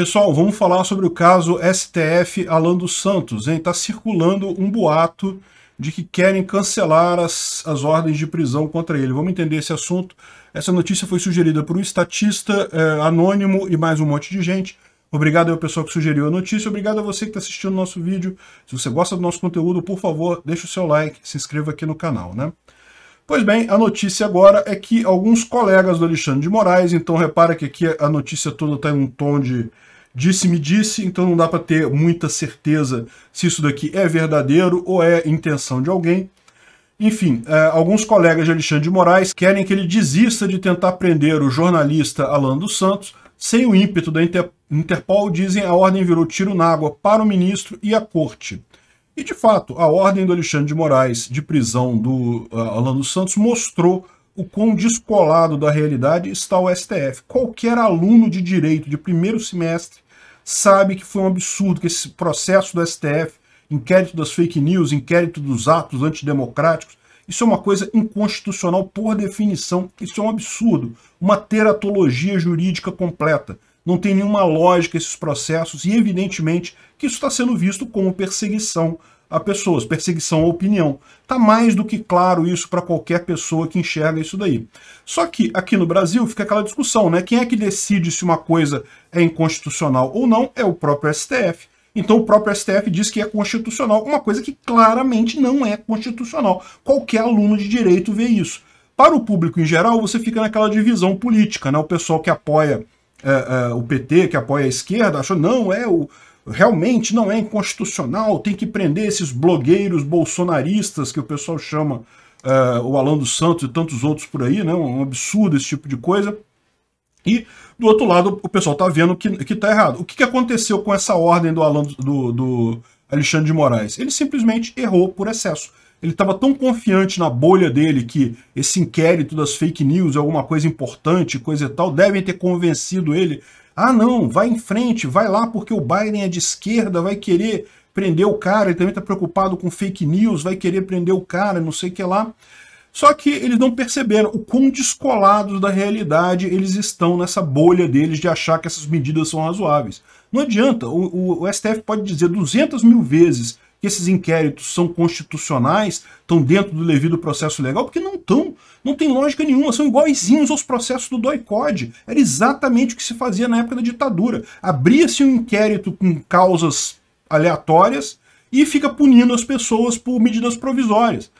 Pessoal, vamos falar sobre o caso STF Alan dos Santos. Está circulando um boato de que querem cancelar as, as ordens de prisão contra ele. Vamos entender esse assunto. Essa notícia foi sugerida por um estatista é, anônimo e mais um monte de gente. Obrigado ao pessoal que sugeriu a notícia, obrigado a você que está assistindo o nosso vídeo. Se você gosta do nosso conteúdo, por favor, deixe o seu like, se inscreva aqui no canal, né? Pois bem, a notícia agora é que alguns colegas do Alexandre de Moraes, então repara que aqui a notícia toda está em um tom de disse-me disse, então não dá para ter muita certeza se isso daqui é verdadeiro ou é intenção de alguém. Enfim, é, alguns colegas de Alexandre de Moraes querem que ele desista de tentar prender o jornalista Alan dos Santos, sem o ímpeto da Inter Interpol, dizem a ordem virou tiro na água para o ministro e a corte. E, de fato, a ordem do Alexandre de Moraes de prisão do uh, Alan dos Santos mostrou o quão descolado da realidade está o STF. Qualquer aluno de direito de primeiro semestre sabe que foi um absurdo que esse processo do STF, inquérito das fake news, inquérito dos atos antidemocráticos, isso é uma coisa inconstitucional por definição, isso é um absurdo, uma teratologia jurídica completa. Não tem nenhuma lógica esses processos e, evidentemente, que isso está sendo visto como perseguição a pessoas, perseguição à opinião. Está mais do que claro isso para qualquer pessoa que enxerga isso daí. Só que aqui no Brasil fica aquela discussão, né? Quem é que decide se uma coisa é inconstitucional ou não? É o próprio STF. Então o próprio STF diz que é constitucional, uma coisa que claramente não é constitucional. Qualquer aluno de direito vê isso. Para o público em geral, você fica naquela divisão política, né? O pessoal que apoia é, é, o PT, que apoia a esquerda, achou, não, é o realmente não é inconstitucional, tem que prender esses blogueiros bolsonaristas que o pessoal chama uh, o Alan dos Santos e tantos outros por aí, né? Um absurdo esse tipo de coisa. E, do outro lado, o pessoal está vendo que, que tá errado. O que, que aconteceu com essa ordem do, Alan, do, do Alexandre de Moraes? Ele simplesmente errou por excesso. Ele estava tão confiante na bolha dele que esse inquérito das fake news é alguma coisa importante, coisa e tal, devem ter convencido ele ah, não, vai em frente, vai lá porque o Biden é de esquerda, vai querer prender o cara, ele também está preocupado com fake news, vai querer prender o cara, não sei o que lá. Só que eles não perceberam o quão descolados da realidade eles estão nessa bolha deles de achar que essas medidas são razoáveis. Não adianta, o, o, STF pode dizer 200 mil vezes que esses inquéritos são constitucionais, estão dentro do devido processo legal, porque não estão. Não tem lógica nenhuma, são iguaizinhos aos processos do DOI-CODE. Era exatamente o que se fazia na época da ditadura. Abria-se um inquérito com causas aleatórias e fica punindo as pessoas por medidas provisórias,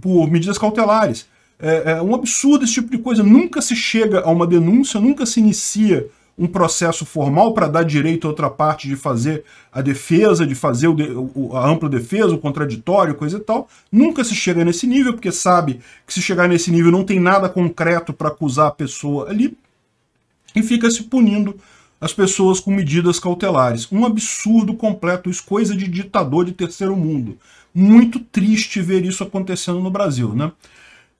por medidas cautelares. É, é um absurdo esse tipo de coisa. Nunca se chega a uma denúncia, nunca se inicia um processo formal para dar direito a outra parte de fazer a defesa, de fazer o, a ampla defesa, o contraditório, coisa e tal. Nunca se chega nesse nível, porque sabe que se chegar nesse nível não tem nada concreto para acusar a pessoa ali, e fica se punindo as pessoas com medidas cautelares. Um absurdo completo, isso coisa de ditador de terceiro mundo. Muito triste ver isso acontecendo no Brasil, né?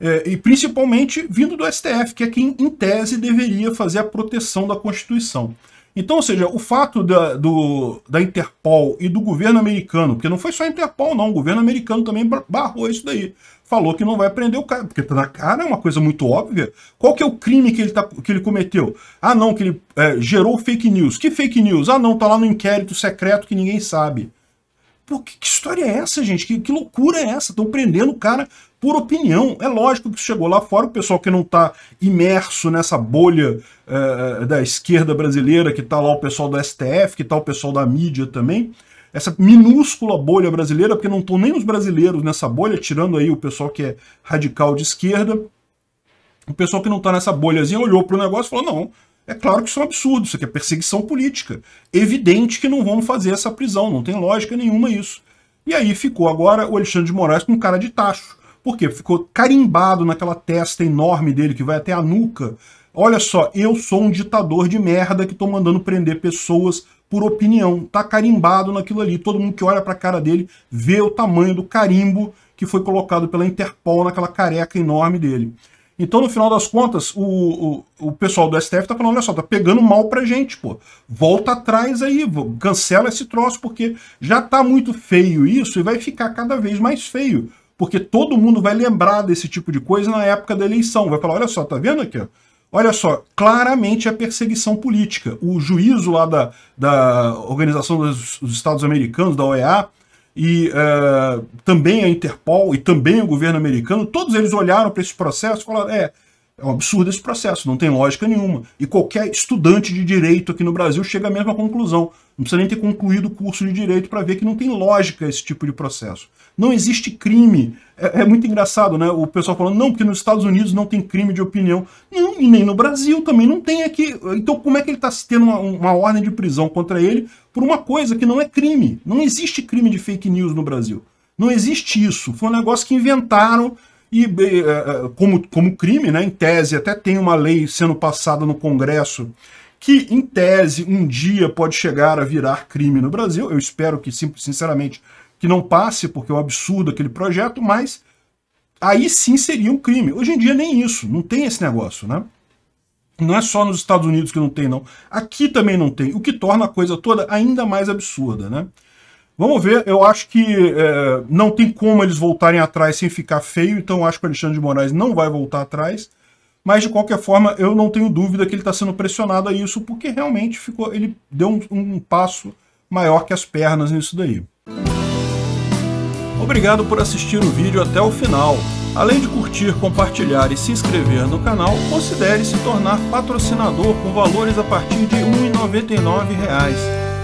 É, e principalmente vindo do STF, que é quem, em tese, deveria fazer a proteção da Constituição. Então, ou seja, o fato da, do, da Interpol e do governo americano, porque não foi só a Interpol, não, o governo americano também barrou isso daí. Falou que não vai prender o cara, porque na cara é uma coisa muito óbvia. Qual que é o crime que ele, tá, que ele cometeu? Ah, não, que ele é, gerou fake news. Que fake news? Ah, não, tá lá no inquérito secreto que ninguém sabe. Pô, que, que história é essa, gente? Que, que loucura é essa? Estão prendendo o cara por opinião. É lógico que chegou lá fora, o pessoal que não está imerso nessa bolha é, da esquerda brasileira, que está lá o pessoal do STF, que está o pessoal da mídia também, essa minúscula bolha brasileira, porque não estão nem os brasileiros nessa bolha, tirando aí o pessoal que é radical de esquerda. O pessoal que não está nessa bolhazinha olhou para o negócio e falou, não, é claro que isso é um absurdo, isso aqui é perseguição política. Evidente que não vão fazer essa prisão, não tem lógica nenhuma isso. E aí ficou agora o Alexandre de Moraes com cara de tacho. Por quê? Ficou carimbado naquela testa enorme dele que vai até a nuca. Olha só, eu sou um ditador de merda que estou mandando prender pessoas por opinião. Tá carimbado naquilo ali. Todo mundo que olha para a cara dele vê o tamanho do carimbo que foi colocado pela Interpol naquela careca enorme dele. Então, no final das contas, o, o, o pessoal do STF tá falando, olha só, tá pegando mal pra gente, pô. Volta atrás aí, cancela esse troço, porque já tá muito feio isso e vai ficar cada vez mais feio porque todo mundo vai lembrar desse tipo de coisa na época da eleição. Vai falar, olha só, tá vendo aqui? Olha só, claramente é perseguição política. O juízo lá da, da Organização dos Estados Americanos, da OEA, e uh, também a Interpol e também o governo americano, todos eles olharam para esse processo e falaram: é, é um absurdo esse processo, não tem lógica nenhuma. E qualquer estudante de direito aqui no Brasil chega à mesma conclusão. Não precisa nem ter concluído o curso de direito para ver que não tem lógica esse tipo de processo. Não existe crime. É, é, muito engraçado, né? O pessoal falando, não, porque nos Estados Unidos não tem crime de opinião. Não, e nem no Brasil também não tem aqui. Então, como é que ele está tendo uma, uma ordem de prisão contra ele por uma coisa que não é crime? Não existe crime de fake news no Brasil. Não existe isso. Foi um negócio que inventaram e é, é, como, como crime, né, em tese, até tem uma lei sendo passada no Congresso que, em tese, um dia pode chegar a virar crime no Brasil. Eu espero que, sinceramente, que não passe, porque é um absurdo aquele projeto, mas aí sim seria um crime. Hoje em dia nem isso, não tem esse negócio, né? Não é só nos Estados Unidos que não tem, não. Aqui também não tem, o que torna a coisa toda ainda mais absurda, né? Vamos ver, eu acho que é, não tem como eles voltarem atrás sem ficar feio, então acho que o Alexandre de Moraes não vai voltar atrás, mas de qualquer forma eu não tenho dúvida que ele está sendo pressionado a isso, porque realmente ficou, ele deu um, um passo maior que as pernas nisso daí. Obrigado por assistir o vídeo até o final. Além de curtir, compartilhar e se inscrever no canal, considere se tornar patrocinador com valores a partir de R$ 1,99